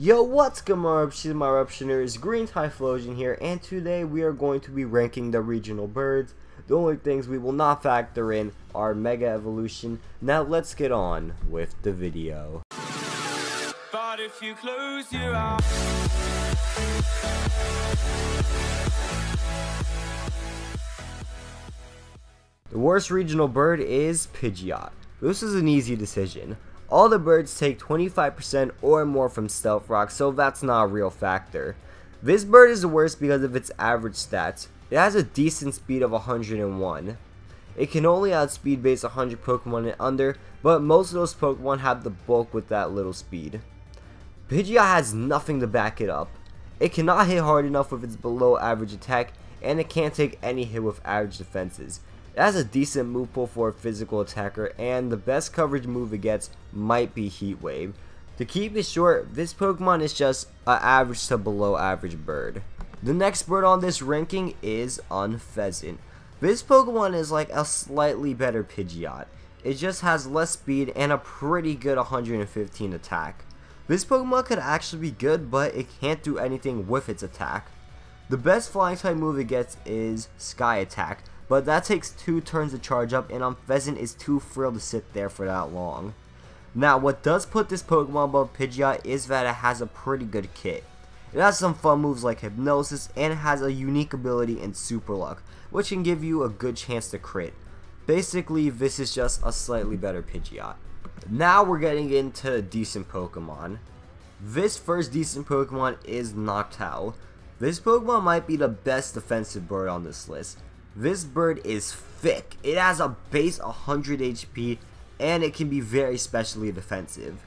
Yo, what's good my eruption, my eruptioners, Green Typhlosion here, and today we are going to be ranking the regional birds. The only things we will not factor in are Mega Evolution. Now let's get on with the video. But if you close your eyes The worst regional bird is Pidgeot. This is an easy decision. All the birds take 25% or more from Stealth Rock, so that's not a real factor. This bird is the worst because of its average stats. It has a decent speed of 101. It can only outspeed base 100 Pokemon and under, but most of those Pokemon have the bulk with that little speed. Pidgeot has nothing to back it up. It cannot hit hard enough with its below average attack, and it can't take any hit with average defenses. It has a decent move pool for a physical attacker, and the best coverage move it gets might be Heat Wave. To keep it short, this Pokemon is just an average to below average bird. The next bird on this ranking is Unfezant. This Pokemon is like a slightly better Pidgeot. It just has less speed and a pretty good 115 attack. This Pokemon could actually be good, but it can't do anything with its attack. The best flying type move it gets is Sky Attack, but that takes two turns to charge up, and Pheasant is too frail to sit there for that long. Now, what does put this Pokemon above Pidgeot is that it has a pretty good kit. It has some fun moves like Hypnosis, and it has a unique ability in Super Luck, which can give you a good chance to crit. Basically, this is just a slightly better Pidgeot. Now we're getting into decent Pokemon. This first decent Pokemon is Noctowl. This Pokemon might be the best defensive bird on this list. This bird is thick. It has a base 100 HP and it can be very specially defensive.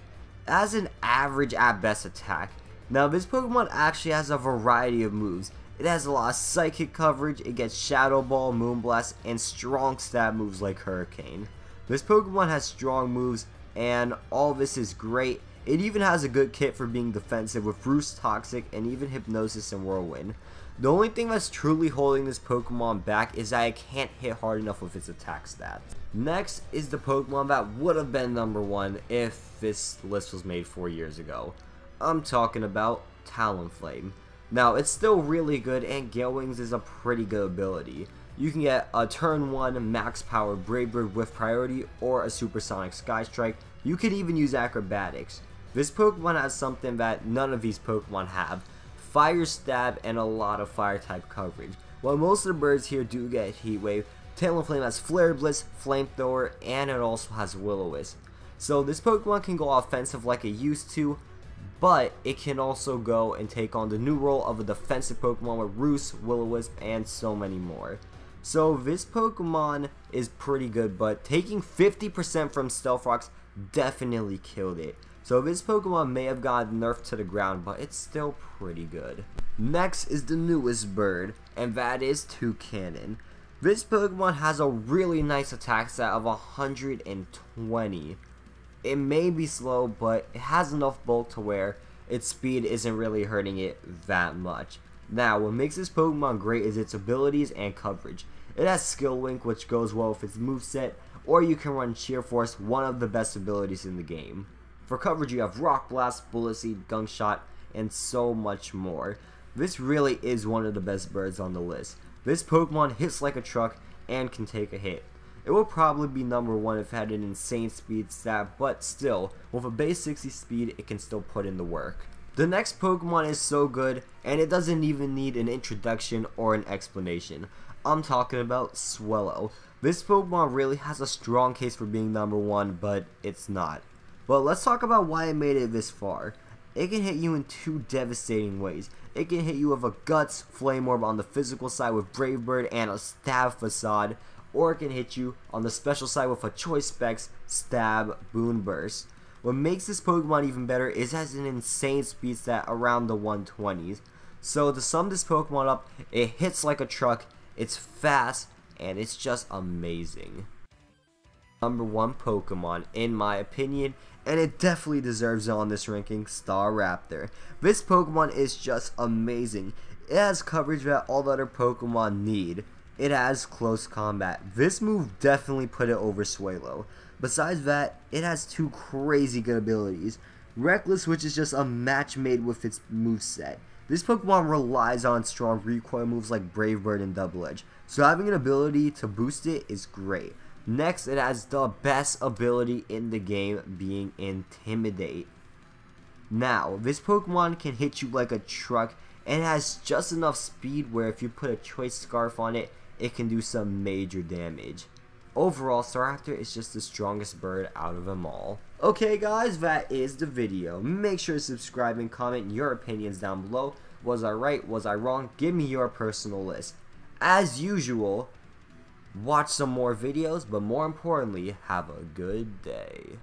Has an average at best attack. Now this Pokemon actually has a variety of moves. It has a lot of psychic coverage, it gets Shadow Ball, Moonblast, and strong stab moves like Hurricane. This Pokemon has strong moves and all this is great. It even has a good kit for being defensive with Roost Toxic and even Hypnosis and Whirlwind. The only thing that's truly holding this Pokemon back is that it can't hit hard enough with its attack stats. Next is the Pokemon that would have been number one if this list was made four years ago. I'm talking about Talonflame. Now, it's still really good, and Gale Wings is a pretty good ability. You can get a turn 1 max power Brave Bird with priority or a supersonic Sky Strike. You could even use acrobatics. This Pokemon has something that none of these Pokemon have, Fire Stab, and a lot of Fire type coverage. While most of the birds here do get Heat Wave, Talonflame has Flare Blitz, Flamethrower, and it also has Will-O-Wisp. So this Pokemon can go offensive like it used to, but it can also go and take on the new role of a defensive Pokemon with Roost, Will-O-Wisp, and so many more. So this Pokemon is pretty good, but taking 50% from Stealth Rocks definitely killed it. So this Pokemon may have gotten nerfed to the ground, but it's still pretty good. Next is the newest bird, and that is Toucannon. This Pokemon has a really nice attack stat of 120. It may be slow, but it has enough bulk to where its speed isn't really hurting it that much. Now, what makes this Pokemon great is its abilities and coverage. It has Skill Link, which goes well with its moveset, or you can run Sheer Force, one of the best abilities in the game. For coverage, you have Rock Blast, Bullet Seed, Gunk Shot, and so much more. This really is one of the best birds on the list. This Pokemon hits like a truck and can take a hit. It will probably be number one if it had an insane speed stat, but still, with a base 60 speed, it can still put in the work. The next Pokemon is so good, and it doesn't even need an introduction or an explanation. I'm talking about Swellow. This Pokemon really has a strong case for being number one, but it's not. But let's talk about why it made it this far. It can hit you in two devastating ways. It can hit you with a Guts Flame Orb on the physical side with Brave Bird and a Stab Facade, or it can hit you on the special side with a Choice Specs Stab Boomburst. What makes this Pokemon even better is it has an insane speed stat around the 120s. So to sum this Pokemon up, it hits like a truck, it's fast, and it's just amazing number one Pokemon, in my opinion, and it definitely deserves it on this ranking, Staraptor. This Pokemon is just amazing. It has coverage that all the other Pokemon need. It has close combat. This move definitely put it over Swellow. Besides that, it has two crazy good abilities. Reckless, which is just a match made with its moveset. This Pokemon relies on strong recoil moves like Brave Bird and Double Edge, so having an ability to boost it is great. Next, it has the best ability in the game being Intimidate. Now, this Pokemon can hit you like a truck and has just enough speed where if you put a Choice Scarf on it, it can do some major damage. Overall, Staraptor is just the strongest bird out of them all. Okay guys, that is the video. Make sure to subscribe and comment your opinions down below. Was I right? Was I wrong? Give me your personal list. As usual, watch some more videos, but more importantly, have a good day.